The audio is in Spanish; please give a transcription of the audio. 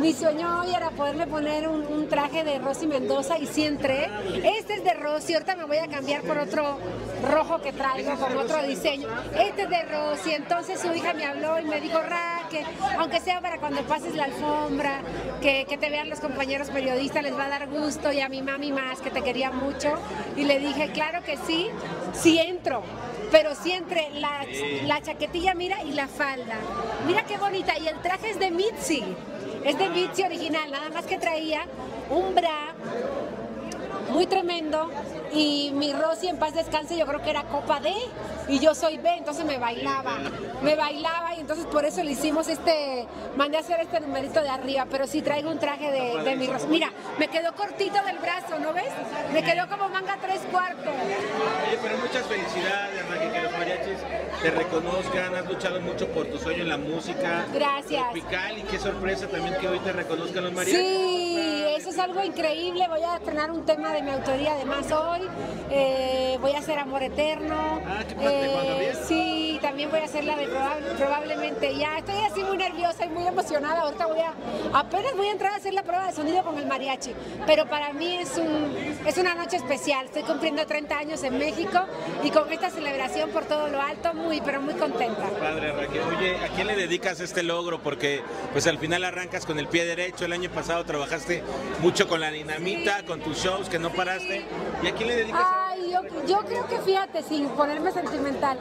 Mi sueño hoy era poderme poner un, traje de Rosy Mendoza y sí entré. Este es de Rosy, ahorita me voy a cambiar por otro rojo que traigo con otro diseño. Este es de Rosy, entonces su hija me habló y me dijo, Ra, que aunque sea para cuando pases la alfombra, que, que te vean los compañeros periodistas, les va a dar gusto y a mi mami más, que te quería mucho. Y le dije, claro que sí, sí entro. Pero sí entre la, la chaquetilla, mira, y la falda. Mira qué bonita. Y el traje es de Mitzi. Es de Mitzi original, nada más que traía un bra muy tremendo y mi Rosy en paz descanse yo creo que era copa D y yo soy B, entonces me bailaba, me bailaba y entonces por eso le hicimos este, mandé a hacer este numerito de arriba, pero sí traigo un traje de, de mi Rosy. Mira, me quedó cortito del brazo, ¿no ves? Me quedó como manga tres cuartos. Oye, pero muchas felicidades, que los mariachis te reconozcan, has luchado mucho por tu sueño en la música. Gracias. Tropical y qué sorpresa también que hoy te reconozcan los mariachis. Sí, eso es algo increíble. Voy a estrenar un tema de mi autoría además hoy. Eh, voy a hacer Amor Eterno. Ah, también voy a hacer la de probable- probablemente ya. Estoy así muy nerviosa y muy emocionada. Ahorita voy a, apenas voy a entrar a hacer la prueba de sonido con el mariachi. Pero para mí es, un, es una noche especial. Estoy cumpliendo 30 años en México y con esta celebración por todo lo alto, muy, pero muy contenta. Padre Raquel, oye, ¿a quién le dedicas este logro? Porque pues al final arrancas con el pie derecho, el año pasado trabajaste mucho con la dinamita, con tus shows que no paraste. ¿Y a quién le dedicas? Ay, yo, yo creo que fíjate, sin ponerme sentimental,